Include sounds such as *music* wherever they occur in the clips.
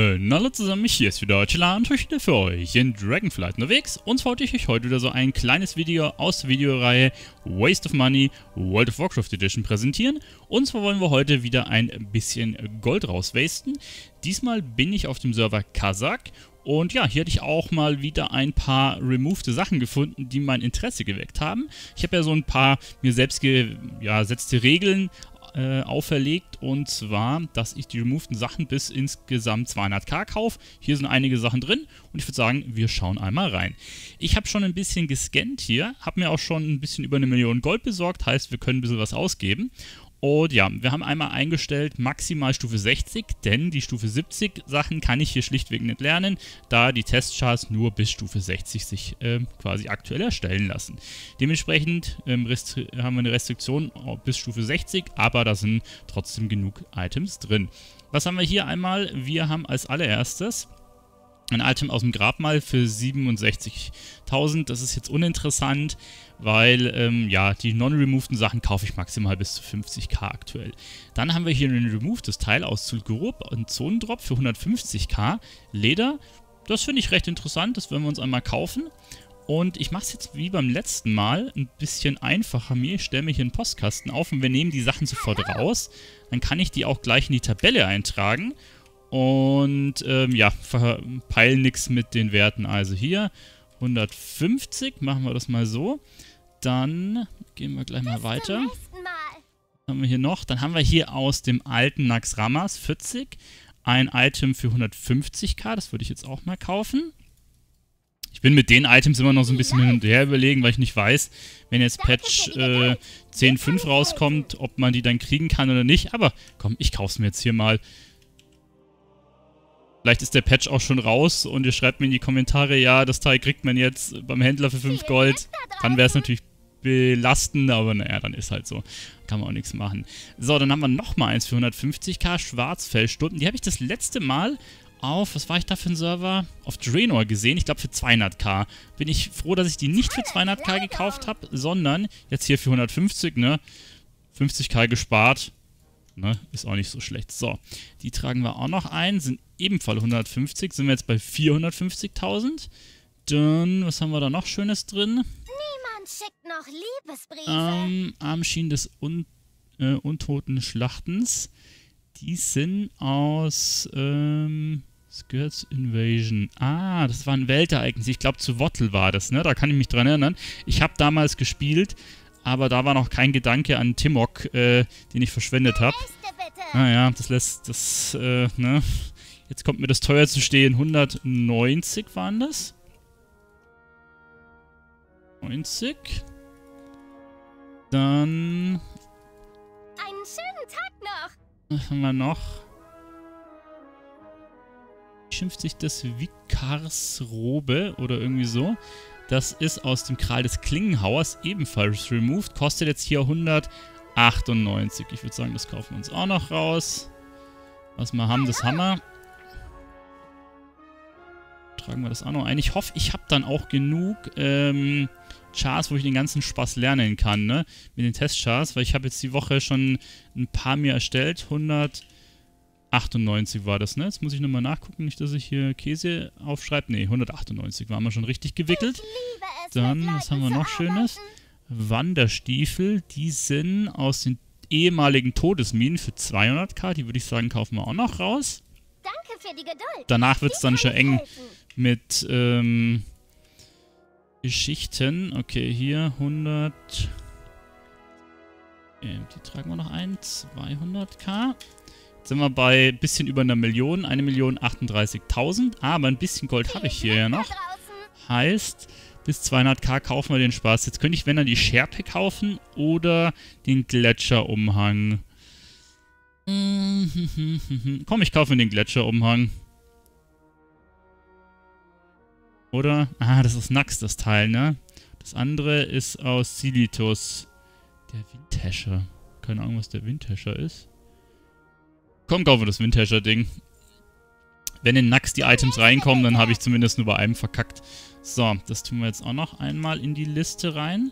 Äh, na hallo zusammen, hier ist wieder Chilan und für euch in Dragonflight unterwegs. Und zwar wollte ich euch heute wieder so ein kleines Video aus der Videoreihe Waste of Money World of Warcraft Edition präsentieren. Und zwar wollen wir heute wieder ein bisschen Gold rauswasten. Diesmal bin ich auf dem Server Kazak und ja, hier hatte ich auch mal wieder ein paar removed Sachen gefunden, die mein Interesse geweckt haben. Ich habe ja so ein paar mir selbst gesetzte ja, Regeln äh, auferlegt. Und zwar, dass ich die removeden Sachen bis insgesamt 200k kaufe. Hier sind einige Sachen drin. Und ich würde sagen, wir schauen einmal rein. Ich habe schon ein bisschen gescannt hier, habe mir auch schon ein bisschen über eine Million Gold besorgt, heißt, wir können ein bisschen was ausgeben und ja, wir haben einmal eingestellt maximal Stufe 60, denn die Stufe 70 Sachen kann ich hier schlichtweg nicht lernen, da die Testcharts nur bis Stufe 60 sich äh, quasi aktuell erstellen lassen. Dementsprechend ähm, haben wir eine Restriktion bis Stufe 60, aber da sind trotzdem genug Items drin. Was haben wir hier einmal? Wir haben als allererstes ein Item aus dem Grabmal für 67.000. Das ist jetzt uninteressant, weil ähm, ja, die non-removeden Sachen kaufe ich maximal bis zu 50k aktuell. Dann haben wir hier ein removedes Teil aus Zul'Gurub und Zonendrop für 150k. Leder, das finde ich recht interessant, das werden wir uns einmal kaufen. Und ich mache es jetzt wie beim letzten Mal ein bisschen einfacher mir. Ich stelle mir hier einen Postkasten auf und wir nehmen die Sachen sofort raus. Dann kann ich die auch gleich in die Tabelle eintragen und ähm, ja, verpeilen nichts mit den Werten. Also hier 150, machen wir das mal so. Dann gehen wir gleich mal weiter. Was haben wir hier noch? Dann haben wir hier aus dem alten Nax Ramas 40 ein Item für 150k. Das würde ich jetzt auch mal kaufen. Ich bin mit den Items immer noch so ein bisschen hin und her überlegen, weil ich nicht weiß, wenn jetzt Patch äh, 10.5 rauskommt, ob man die dann kriegen kann oder nicht. Aber komm, ich kaufe es mir jetzt hier mal. Vielleicht ist der Patch auch schon raus und ihr schreibt mir in die Kommentare, ja, das Teil kriegt man jetzt beim Händler für 5 Gold. Dann wäre es natürlich belastend, aber naja, dann ist halt so. Kann man auch nichts machen. So, dann haben wir nochmal eins für 150k Schwarzfellstunden. Die habe ich das letzte Mal auf, was war ich da für ein Server? Auf Draenor gesehen, ich glaube für 200k. Bin ich froh, dass ich die nicht für 200k gekauft habe, sondern jetzt hier für 150, ne? 50k gespart. Ne? Ist auch nicht so schlecht. So, die tragen wir auch noch ein, sind ebenfalls 150, sind wir jetzt bei 450.000. Dann, was haben wir da noch Schönes drin? Niemand schickt noch Liebesbriefe. Ähm, Armschienen des Un äh, untoten Schlachtens. Die sind aus, ähm, Skirts Invasion. Ah, das war ein Weltereignis. Ich glaube, zu Wottel war das, ne? Da kann ich mich dran erinnern. Ich habe damals gespielt aber da war noch kein Gedanke an Timok, äh, den ich verschwendet habe. Naja, das lässt, das, äh, ne. Jetzt kommt mir das teuer zu stehen. 190 waren das. 90. Dann... Einen schönen Tag noch. Was haben wir noch? Schimpft sich das Vikarsrobe oder irgendwie so. Das ist aus dem Kral des Klingenhauers, ebenfalls removed. Kostet jetzt hier 198. Ich würde sagen, das kaufen wir uns auch noch raus. Was wir haben, das wir. Tragen wir das auch noch ein. Ich hoffe, ich habe dann auch genug ähm, Chars, wo ich den ganzen Spaß lernen kann, ne? Mit den Testchars, weil ich habe jetzt die Woche schon ein paar mir erstellt. 100... 98 war das, ne? Jetzt muss ich nochmal nachgucken, nicht, dass ich hier Käse aufschreibe. Ne, 198 waren wir schon richtig gewickelt. Dann, was haben wir noch Schönes? Wanderstiefel, die sind aus den ehemaligen Todesminen für 200k. Die würde ich sagen, kaufen wir auch noch raus. Danke für die Geduld. Danach wird es dann schon eng mit ähm, Geschichten. Okay, hier 100... Ähm, die tragen wir noch ein. 200k sind wir bei ein bisschen über einer Million, 1.038.000. Aber ein bisschen Gold habe ich hier ja noch. Heißt, bis 200k kaufen wir den Spaß. Jetzt könnte ich, wenn dann, die Schärpe kaufen oder den Gletscherumhang. Komm, ich kaufe mir den Gletscherumhang. Oder? Ah, das ist Nax, das Teil, ne? Das andere ist aus Silitus. Der Windhäscher. Keine Ahnung, was der Windhäscher ist. Komm, kaufen wir das Windhasher-Ding. Wenn in Nax die Items reinkommen, dann habe ich zumindest nur bei einem verkackt. So, das tun wir jetzt auch noch einmal in die Liste rein.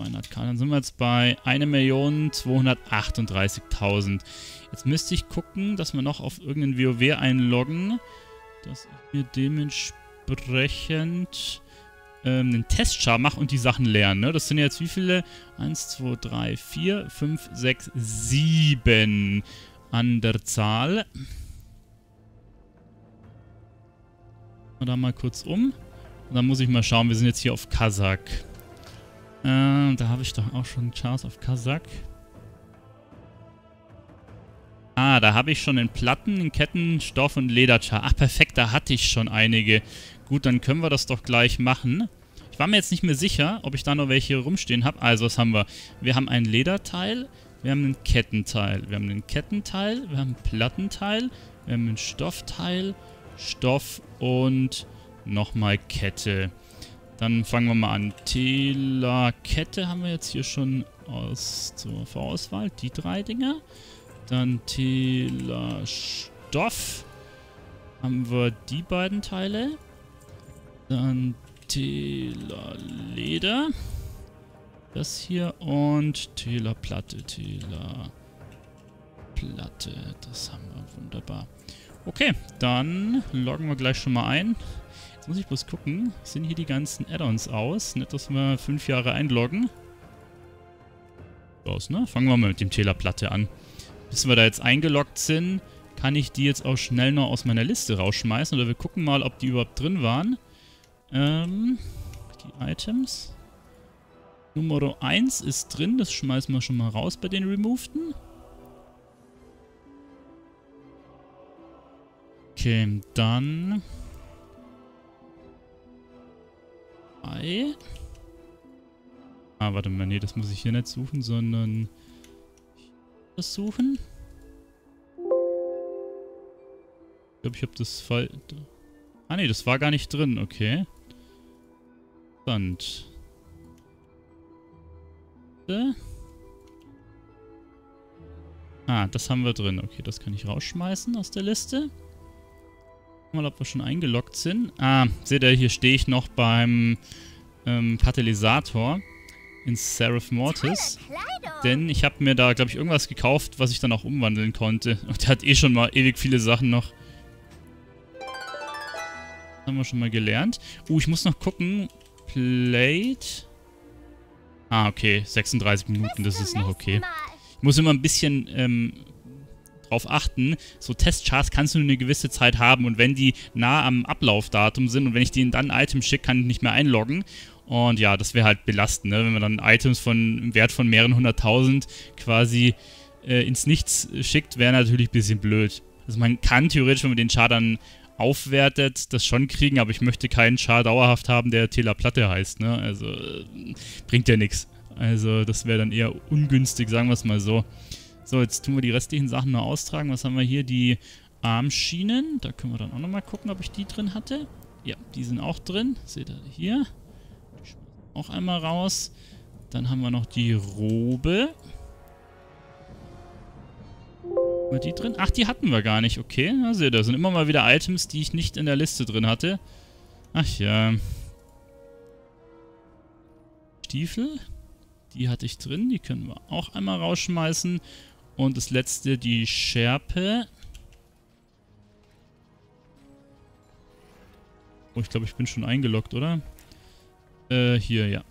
200k. Dann sind wir jetzt bei 1.238.000. Jetzt müsste ich gucken, dass wir noch auf irgendeinen WoW einloggen, dass ich mir dementsprechend ähm, einen Testchar mache und die Sachen lernen. Ne? Das sind jetzt wie viele? 1, 2, 3, 4, 5, 6, 7 an der Zahl. Da mal kurz um. Und dann muss ich mal schauen, wir sind jetzt hier auf Kasach. Äh, da habe ich doch auch schon Chars auf Kasach. Ah, da habe ich schon in Platten, in Ketten, Stoff und Lederchar. Ach, perfekt, da hatte ich schon einige. Gut, dann können wir das doch gleich machen. Ich war mir jetzt nicht mehr sicher, ob ich da noch welche rumstehen habe. Also, was haben wir? Wir haben ein Lederteil, wir haben einen Kettenteil, wir haben einen Kettenteil, wir haben ein Plattenteil, wir haben ein Stoffteil, Stoff und nochmal Kette. Dann fangen wir mal an. Tela Kette haben wir jetzt hier schon aus zur Vorauswahl. Die drei Dinger. Dann Tela Stoff. Haben wir die beiden Teile. Dann Tela Leder. Das hier und Tela Platte. Tela Platte. Das haben wir wunderbar. Okay, dann loggen wir gleich schon mal ein. Jetzt muss ich bloß gucken, sind hier die ganzen Add-ons aus? Nicht, dass wir fünf Jahre einloggen. Aus, ne? Fangen wir mal mit dem Tälerplatte an. Bis wir da jetzt eingeloggt sind, kann ich die jetzt auch schnell noch aus meiner Liste rausschmeißen. Oder wir gucken mal, ob die überhaupt drin waren. Ähm, die Items. Nummer 1 ist drin, das schmeißen wir schon mal raus bei den Removeden. Okay, dann... Ei. Ah, warte mal, nee, das muss ich hier nicht suchen, sondern... Das suchen. Ich glaube, ich habe das Fall... Ah, nee, das war gar nicht drin, okay. Sand. Ah, das haben wir drin. Okay, das kann ich rausschmeißen aus der Liste mal, ob wir schon eingeloggt sind. Ah, seht ihr, hier stehe ich noch beim ähm, Katalysator in Seraph Mortis. Denn ich habe mir da, glaube ich, irgendwas gekauft, was ich dann auch umwandeln konnte. *laughs* Und der hat eh schon mal ewig viele Sachen noch. Das haben wir schon mal gelernt. Uh, ich muss noch gucken. Plate. Ah, okay. 36 Minuten, das ist noch okay. Ich muss immer ein bisschen ähm, drauf achten, so Testcharts kannst du nur eine gewisse Zeit haben und wenn die nah am Ablaufdatum sind und wenn ich denen dann ein Item schicke, kann ich nicht mehr einloggen. Und ja, das wäre halt belastend, ne? wenn man dann Items von einem Wert von mehreren hunderttausend quasi äh, ins Nichts schickt, wäre natürlich ein bisschen blöd. Also man kann theoretisch, wenn man den Char dann aufwertet, das schon kriegen, aber ich möchte keinen Char dauerhaft haben, der Tela Platte heißt, ne? Also äh, bringt ja nichts. Also das wäre dann eher ungünstig, sagen wir es mal so. So, jetzt tun wir die restlichen Sachen noch austragen. Was haben wir hier? Die Armschienen. Da können wir dann auch nochmal gucken, ob ich die drin hatte. Ja, die sind auch drin. Seht ihr hier. Auch einmal raus. Dann haben wir noch die Robe. Wir die drin? Ach, die hatten wir gar nicht. Okay, ihr. Da sind immer mal wieder Items, die ich nicht in der Liste drin hatte. Ach ja. Stiefel. Die hatte ich drin. Die können wir auch einmal rausschmeißen. Und das letzte, die Schärpe. Oh, ich glaube, ich bin schon eingeloggt, oder? Äh, hier, ja.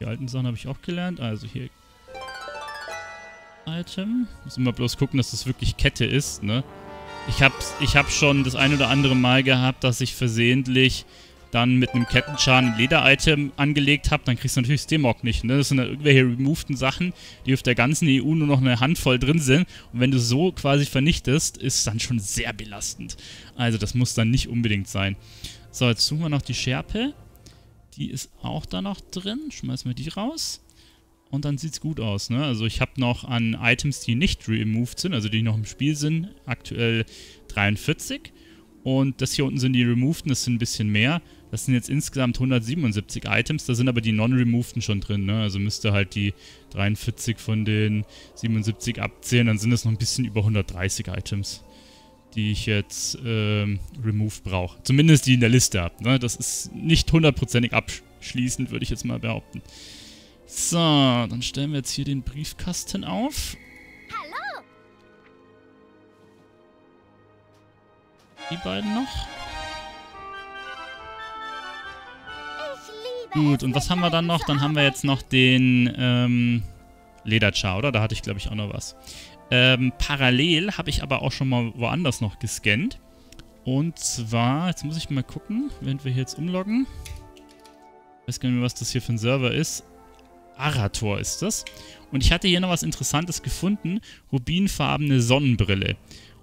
Die alten Sachen habe ich auch gelernt. Also hier. Item. Muss immer bloß gucken, dass das wirklich Kette ist, ne? Ich hab's, ich hab schon das ein oder andere Mal gehabt, dass ich versehentlich dann mit einem Kettenschar ein Leder-Item angelegt habe, dann kriegst du natürlich Stemok nicht. Ne? Das sind dann irgendwelche removeden Sachen, die auf der ganzen EU nur noch eine Handvoll drin sind. Und wenn du so quasi vernichtest, ist es dann schon sehr belastend. Also das muss dann nicht unbedingt sein. So, jetzt suchen wir noch die Schärpe. Die ist auch da noch drin. Schmeißen wir die raus. Und dann sieht es gut aus. Ne? Also ich habe noch an Items, die nicht removed sind, also die noch im Spiel sind, aktuell 43. Und das hier unten sind die removeden, das sind ein bisschen mehr. Das sind jetzt insgesamt 177 Items, da sind aber die Non-Removeden schon drin, ne? Also müsste halt die 43 von den 77 abzählen, dann sind es noch ein bisschen über 130 Items. die ich jetzt ähm, Remove brauche. Zumindest die in der Liste habe. Ne? Das ist nicht hundertprozentig abschließend, würde ich jetzt mal behaupten. So, dann stellen wir jetzt hier den Briefkasten auf. Hallo! Die beiden noch. Gut, und was haben wir dann noch? Dann haben wir jetzt noch den ähm, Lederchar, oder? Da hatte ich, glaube ich, auch noch was. Ähm, parallel habe ich aber auch schon mal woanders noch gescannt. Und zwar, jetzt muss ich mal gucken, während wir hier jetzt umloggen. Ich weiß gar nicht mehr, was das hier für ein Server ist. Arator ist das. Und ich hatte hier noch was Interessantes gefunden. Rubinfarbene Sonnenbrille.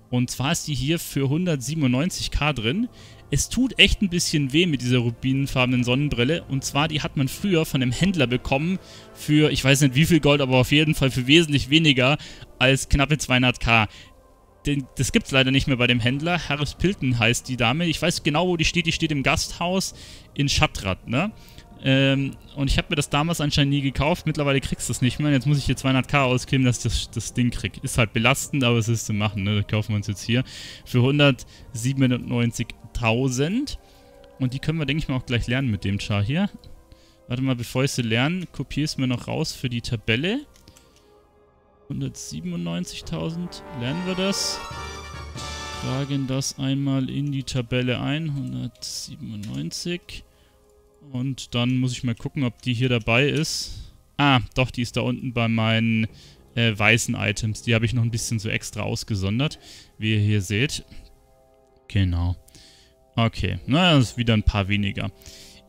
Und zwar ist die hier für 197k drin. Es tut echt ein bisschen weh mit dieser rubinfarbenen Sonnenbrille. Und zwar, die hat man früher von einem Händler bekommen für, ich weiß nicht wie viel Gold, aber auf jeden Fall für wesentlich weniger als knappe 200k. Den, das gibt's leider nicht mehr bei dem Händler. Harris Pilton heißt die Dame. Ich weiß genau, wo die steht. Die steht im Gasthaus in Schattrat, ne? Ähm, und ich habe mir das damals anscheinend nie gekauft. Mittlerweile kriegst du das nicht mehr. Jetzt muss ich hier 200k ausgeben, dass ich das, das Ding krieg. Ist halt belastend, aber es ist zu machen. Ne? Da kaufen wir uns jetzt hier für 197.000. Und die können wir, denke ich mal, auch gleich lernen mit dem Char hier. Warte mal, bevor ich sie lerne, kopiere es mir noch raus für die Tabelle. 197.000. Lernen wir das. Tragen das einmal in die Tabelle ein. 197. Und dann muss ich mal gucken, ob die hier dabei ist. Ah, doch, die ist da unten bei meinen äh, weißen Items. Die habe ich noch ein bisschen so extra ausgesondert, wie ihr hier seht. Genau. Okay, na, das ist wieder ein paar weniger.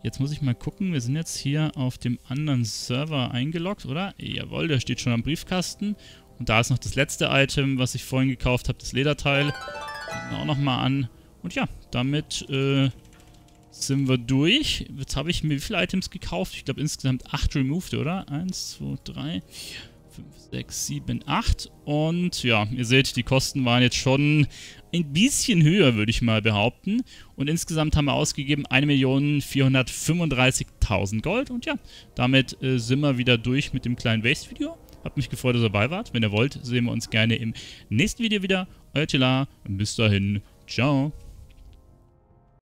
Jetzt muss ich mal gucken, wir sind jetzt hier auf dem anderen Server eingeloggt, oder? Jawohl, der steht schon am Briefkasten. Und da ist noch das letzte Item, was ich vorhin gekauft habe, das Lederteil. Gucken wir auch nochmal an. Und ja, damit äh, sind wir durch. Jetzt habe ich mir wie viele Items gekauft? Ich glaube insgesamt 8 removed, oder? 1, 2, 3, 4, 5, 6, 7, 8. Und ja, ihr seht, die Kosten waren jetzt schon ein bisschen höher, würde ich mal behaupten. Und insgesamt haben wir ausgegeben 1.435.000 Gold. Und ja, damit äh, sind wir wieder durch mit dem kleinen Waste-Video. Hat mich gefreut, dass ihr dabei wart. Wenn ihr wollt, sehen wir uns gerne im nächsten Video wieder. Euer Tila. Bis dahin. Ciao.